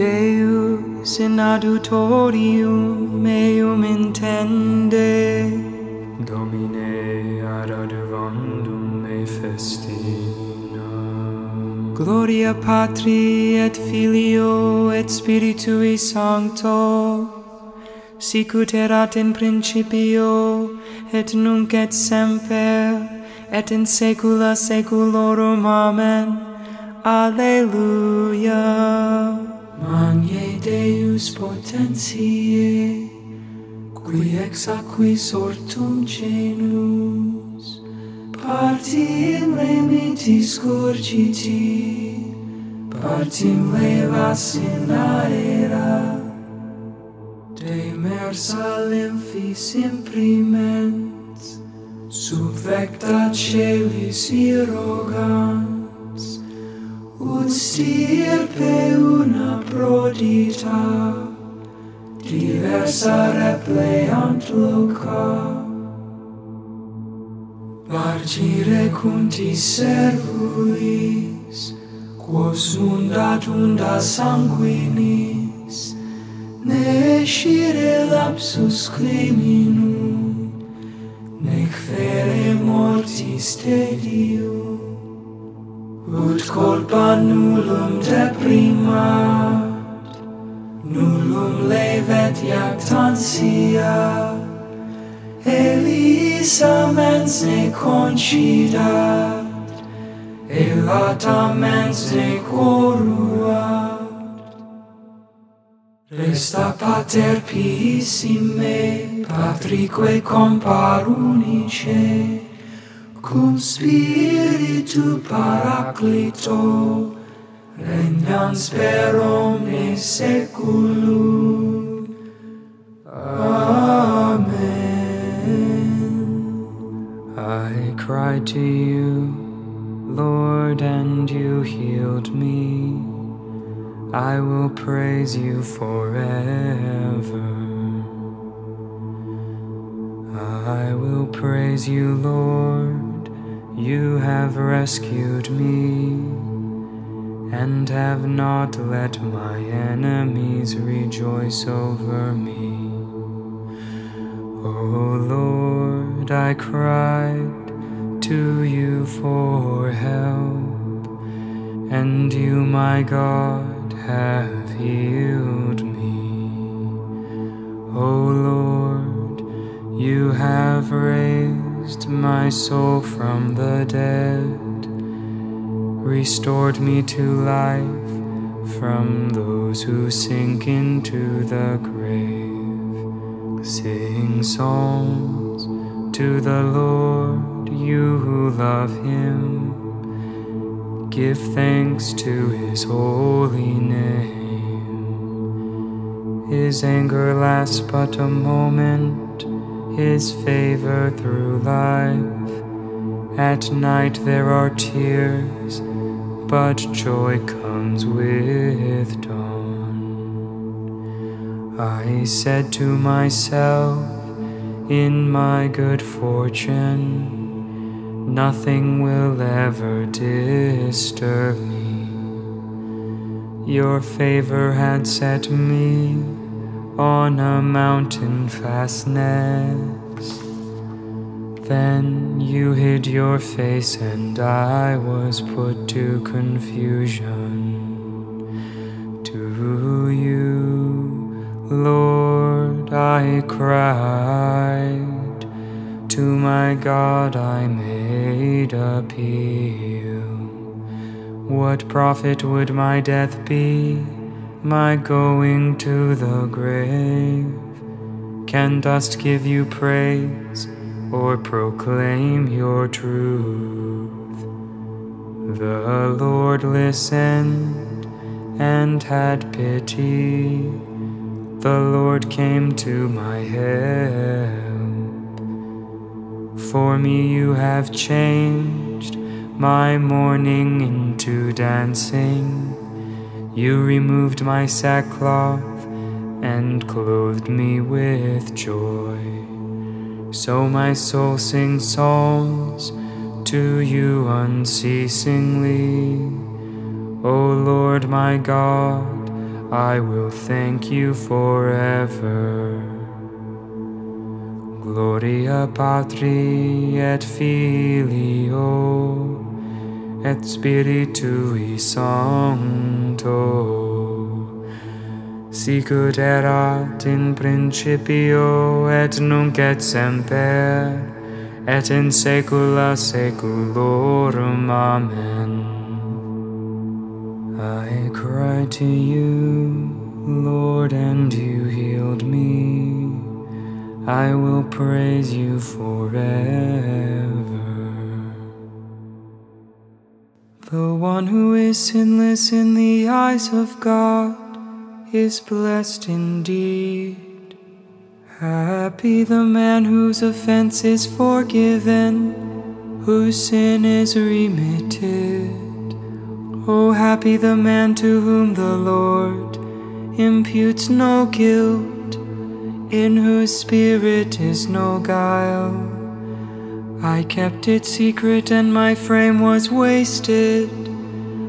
Deus in adutorium meum intende. Domine ad aduvandum me festina. Gloria Patri et Filio et Spiritui Sancto sic ut erat in principio et nunc et semper et in saecula saeculorum amen. Alleluia plus potentiae qui ex acqui sortum genus partim lemitis curgiti partim levas in aera de mersa limphis imprimens sub vecta celis irrogans ut stirpe una prodita diversa repleant loca. Parcire cunti servulis quos undat unda sanguinis. Ne scire lapsus criminum nec fere mortis tedium Ut culpa nullum deprimat, nullum levet iactantia elis amens ne concidat, elat amens ne coruat. Resta pater pissime, patrique compar unice, Cum spiritu paraclito Regnans per omnes seculum Amen I cried to you, Lord, and you healed me. I will praise you forever. I will praise you, Lord. You have rescued me and have not let my enemies rejoice over me. O Lord, I cried to you for help, and you, my God, have healed me. O Lord, you have raised my soul from the dead, restored me to life from those who sink into the grave. Sing psalms to the Lord, you who love him. Give thanks to his holy name. His anger lasts but a moment, his favor through life. At night there are tears, but joy comes with dawn. I said to myself, in my good fortune, nothing will ever disturb me. Your favor had set me on a mountain fastness. Then you hid your face, and I was put to confusion. To you, Lord, I cried. To my God I made appeal. What profit would my death be, my going to the grave? Can dust give you praise or proclaim your truth? The Lord listened and had pity. The Lord came to my help. For me you have changed my mourning into dancing. You removed my sackcloth and clothed me with joy. So my soul sings psalms to you unceasingly. O Lord my God, I will thank you forever. Gloria Patri et Filio et Spiritui Sancto Sicut erat in principio et nunc et semper et in saecula saeculorum. Amen. I cried to you, Lord, and you healed me. I will praise you forever. The one who is sinless in the eyes of God is blessed indeed. Happy the man whose offense is forgiven, whose sin is remitted. Oh, happy the man to whom the Lord imputes no guilt, in whose spirit is no guile. I kept it secret and my frame was wasted.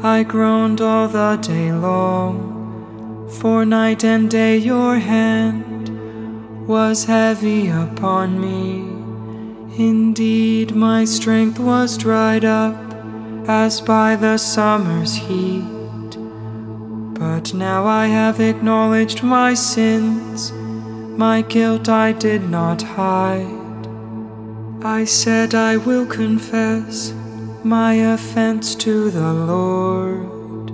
I groaned all the day long, for night and day your hand was heavy upon me. Indeed, my strength was dried up as by the summer's heat. But now I have acknowledged my sins, my guilt I did not hide. I said I will confess my offense to the Lord,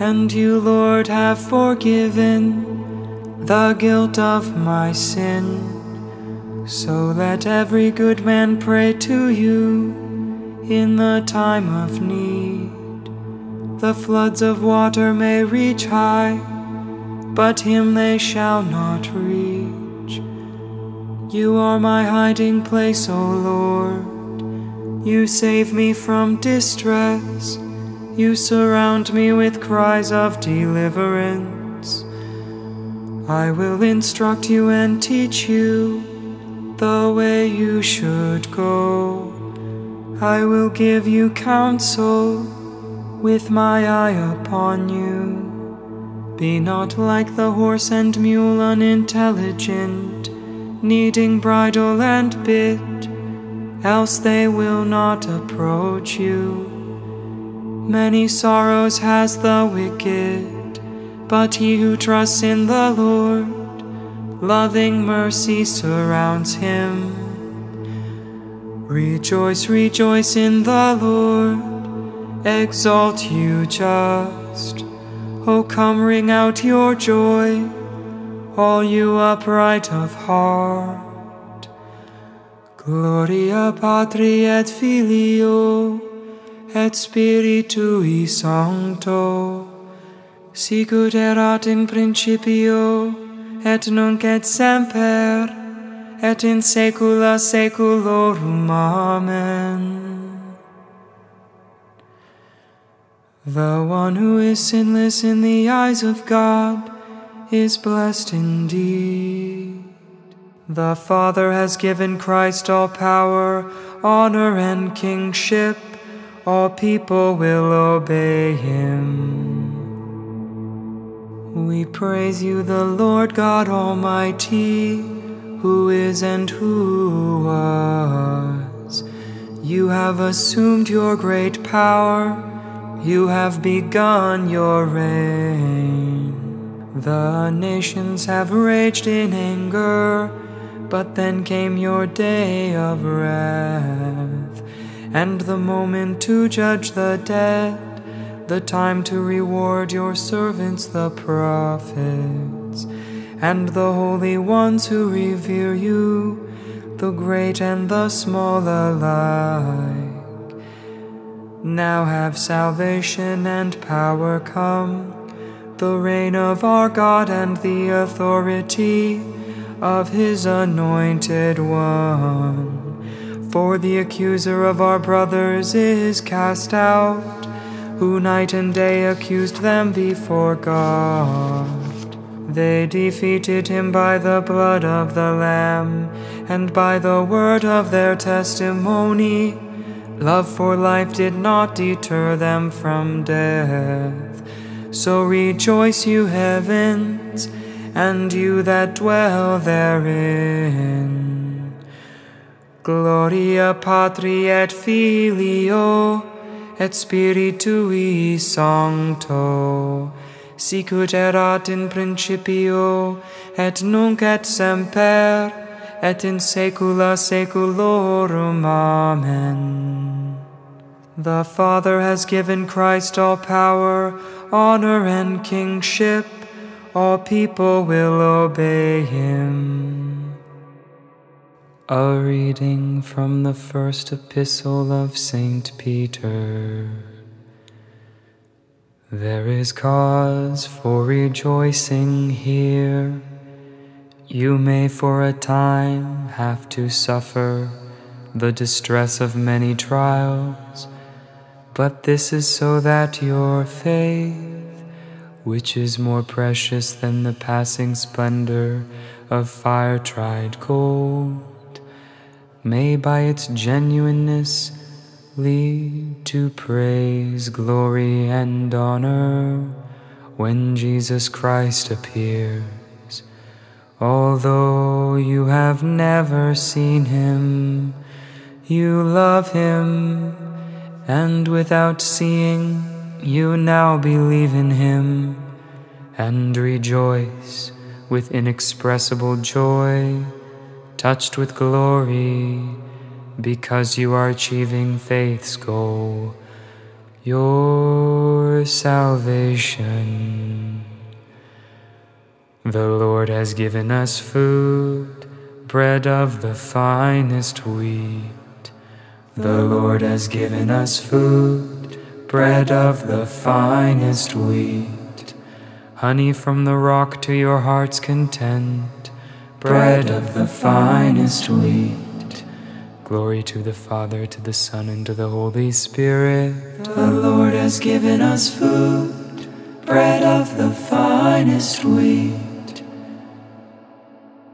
and you, Lord, have forgiven the guilt of my sin. So let every good man pray to you in the time of need. The floods of water may reach high, but him they shall not reach. You are my hiding place, O Lord. You save me from distress. You surround me with cries of deliverance. I will instruct you and teach you the way you should go. I will give you counsel with my eye upon you. Be not like the horse and mule unintelligent, needing bridle and bit, else they will not approach you. Many sorrows has the wicked, but he who trusts in the Lord, loving mercy surrounds him. Rejoice, rejoice in the Lord, exalt you just. Oh, come ring out your joy, all you upright of heart. Gloria Patri et Filio et Spiritui Sancto, sicut erat in principio et nunc et semper et in saecula saeculorum. Amen. The one who is sinless in the eyes of God is blessed indeed. The Father has given Christ all power, honor, and kingship. All people will obey him. We praise you, the Lord God Almighty who is and who was. You have assumed your great power, you have begun your reign. The nations have raged in anger, but then came your day of wrath, and the moment to judge the dead, the time to reward your servants, the prophets. And the holy ones who revere you, the great and the small alike. Now have salvation and power come, the reign of our God and the authority of his anointed one. For the accuser of our brothers is cast out, who night and day accused them before God. They defeated him by the blood of the Lamb and by the word of their testimony. Love for life did not deter them from death. So rejoice, you heavens, and you that dwell therein. Gloria Patri et Filio et Spiritui Sancto, sicut erat in principio, et nunc et semper, et in saecula saeculorum. Amen. The Father has given Christ all power, honor, and kingship. All people will obey him. A reading from the first epistle of St. Peter. There is cause for rejoicing here. You may for a time have to suffer the distress of many trials, but this is so that your faith, which is more precious than the passing splendor of fire tried gold, may by its genuineness lead to praise, glory, and honor when Jesus Christ appears. Although you have never seen him, you love him, and without seeing, you now believe in him and rejoice with inexpressible joy, touched with glory, because you are achieving faith's goal, your salvation. The Lord has given us food, bread of the finest wheat. The Lord has given us food, bread of the finest wheat. Honey from the rock to your heart's content, bread of the finest wheat. Glory to the Father, to the Son, and to the Holy Spirit. The Lord has given us food, bread of the finest wheat.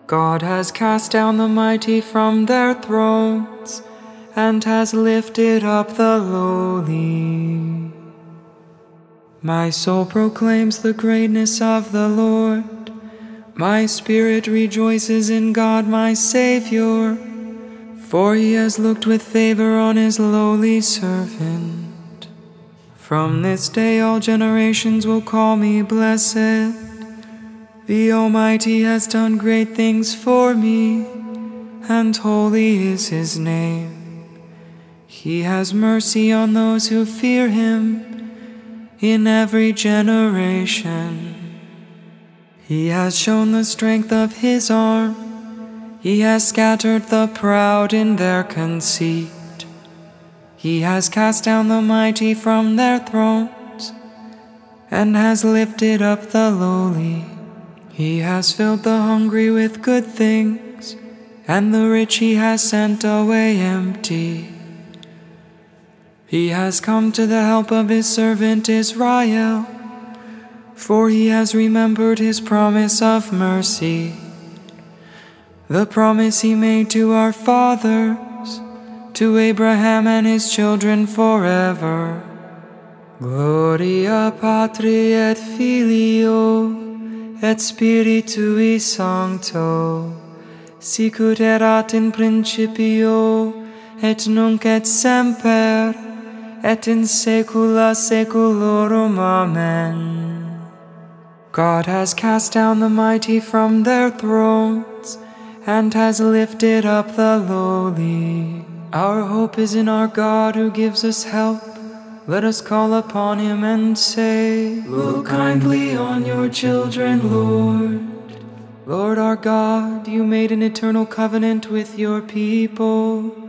God has cast down the mighty from their thrones and has lifted up the lowly. My soul proclaims the greatness of the Lord. My spirit rejoices in God my Savior, for he has looked with favor on his lowly servant. From this day all generations will call me blessed. The Almighty has done great things for me, and holy is His name. He has mercy on those who fear Him in every generation. He has shown the strength of His arm. He has scattered the proud in their conceit. He has cast down the mighty from their thrones and has lifted up the lowly. He has filled the hungry with good things, and the rich he has sent away empty. He has come to the help of his servant Israel, for he has remembered his promise of mercy, the promise he made to our fathers, to Abraham and his children forever. Gloria Patri et Filio et Spiritui Sancto, sicut erat in principio, et nunc et semper, et in saecula saeculorum. Amen. God has cast down the mighty from their thrones, and has lifted up the lowly. Our hope is in our God who gives us help. Let us call upon him and say, Look kindly on your children, Lord. Lord our God, you made an eternal covenant with your people.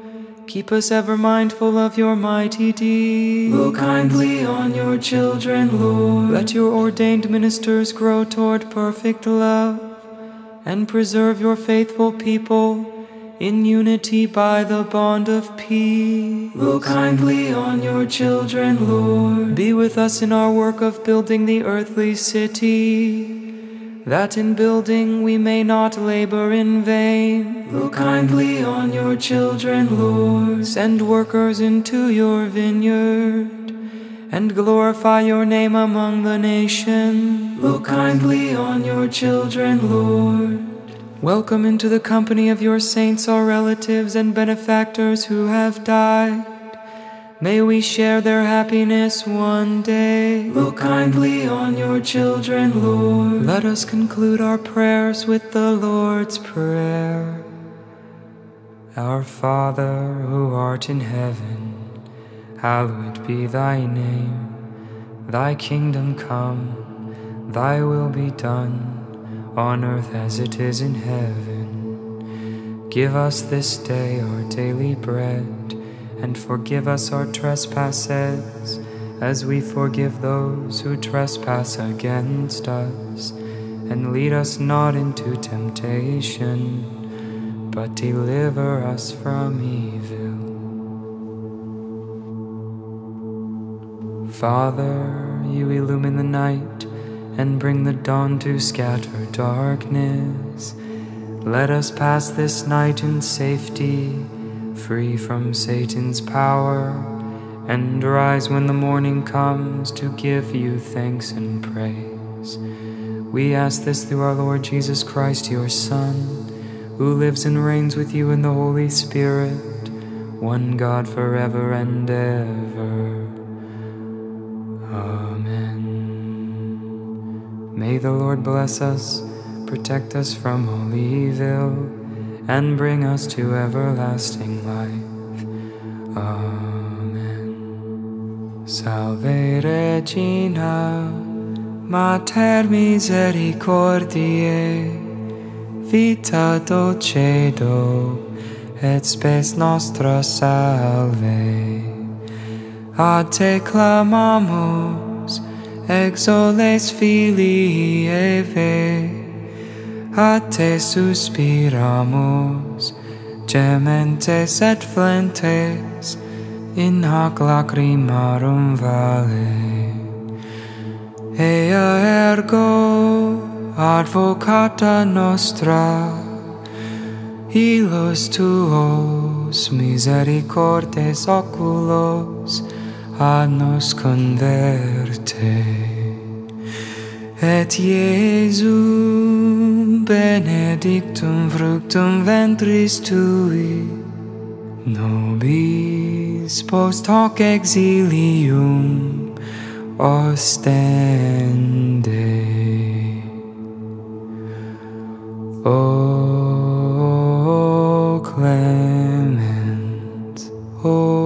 Keep us ever mindful of your mighty deeds. Look kindly on your children, Lord. Let your ordained ministers grow toward perfect love and preserve your faithful people in unity by the bond of peace. Look kindly on your children, Lord. Be with us in our work of building the earthly city, that in building we may not labor in vain. Look kindly on your children, Lord. Send workers into your vineyard and glorify your name among the nations. Look kindly on your children, Lord. Welcome into the company of your saints, our relatives and benefactors who have died. May we share their happiness one day. Look kindly on your children, Lord. Let us conclude our prayers with the Lord's Prayer. Our Father, who art in heaven, hallowed be thy name. Thy kingdom come, thy will be done, on earth as it is in heaven. Give us this day our daily bread, and forgive us our trespasses, as we forgive those who trespass against us. And lead us not into temptation but deliver us from evil. Father, you illumine the night and bring the dawn to scatter darkness. Let us pass this night in safety, free from Satan's power, and rise when the morning comes to give you thanks and praise. We ask this through our Lord Jesus Christ, your Son who lives and reigns with you in the Holy Spirit, one God forever and ever. Amen. May the Lord bless us, protect us from all evil, and bring us to everlasting life. Amen. Salve Regina, Mater Misericordiae vita dulcedo, et spes nostra salve. A te clamamus, exoles filii a te suspiramus, gementes et flentes, in hac lacrimarum vale. Ea ergo advocata nostra, ilos tuos misericordes oculos ad nos converte. Et Iesum benedictum fructum ventris tui, nobis post hoc exilium ostende. O clement, o